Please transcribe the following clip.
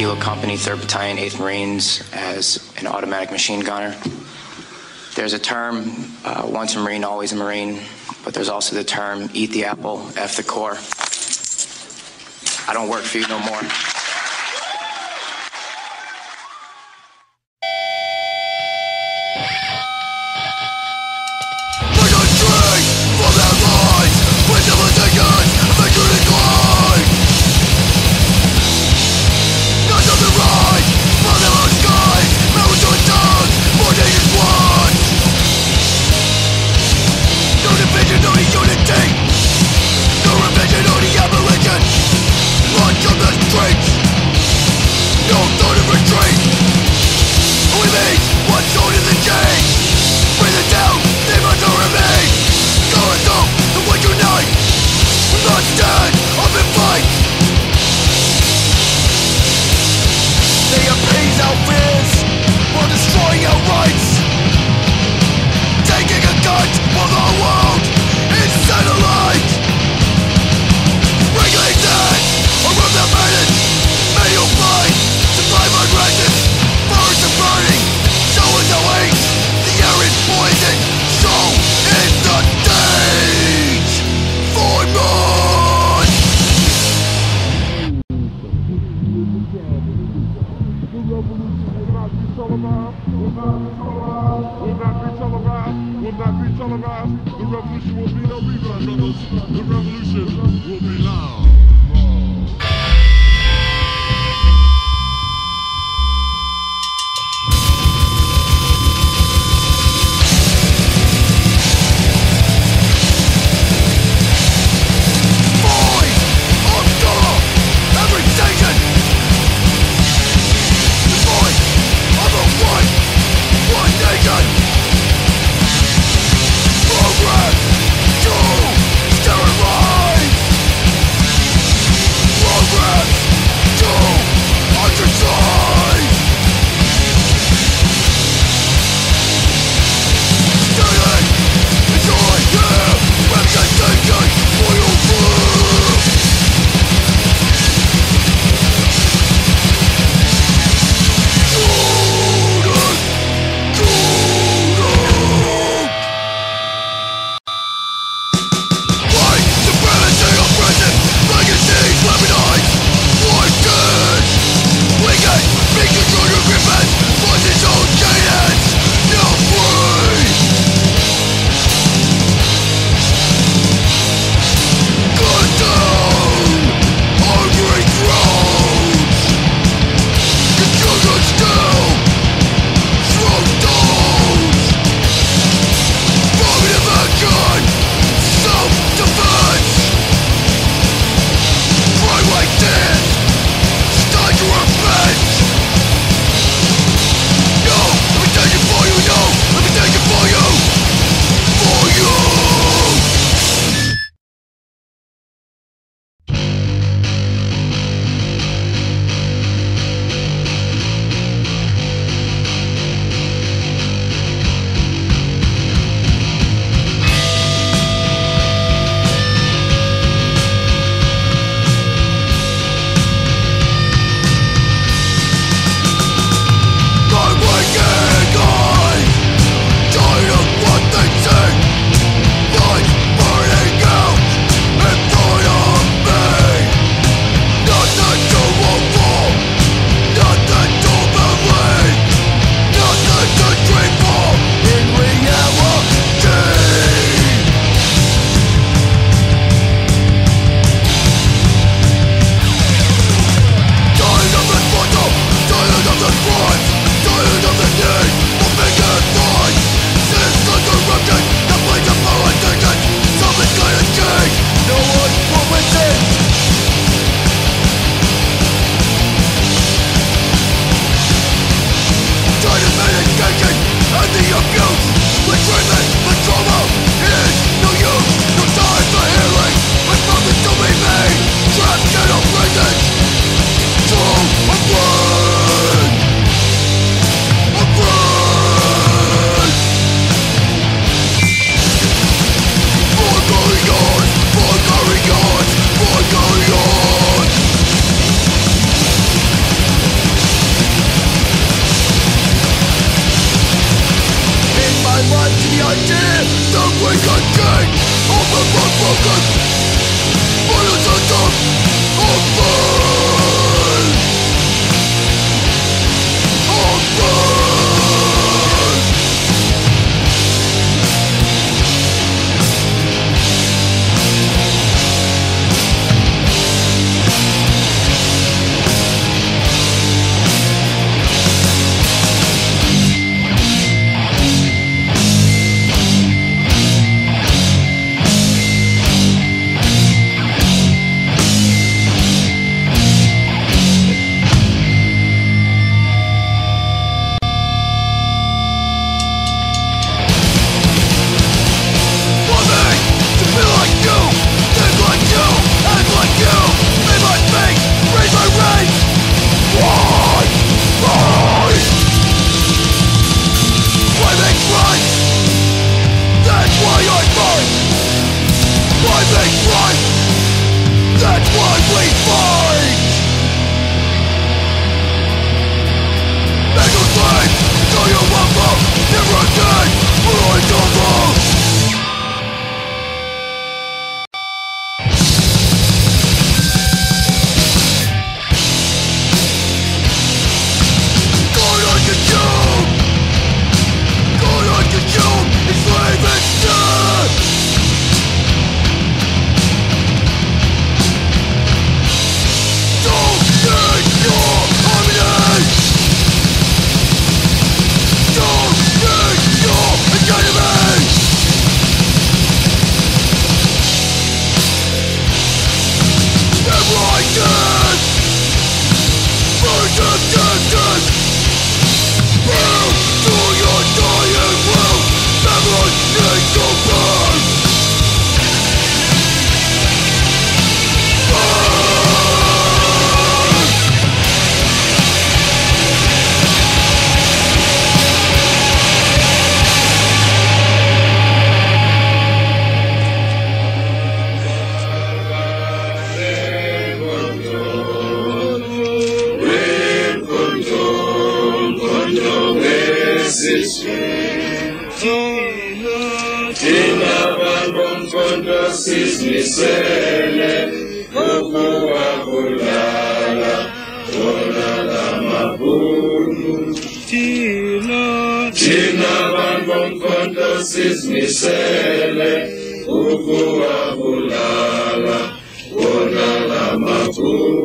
Kilo Company, 3rd Battalion, 8th Marines, as an automatic machine gunner. There's a term, uh, once a Marine, always a Marine, but there's also the term, eat the apple, F the Corps. I don't work for you no more. we can gain All the focus sizimisele ukuwabulala wona lamabhunu thina bangomkhonto sizimisele ukuwabulala wona lamabhunu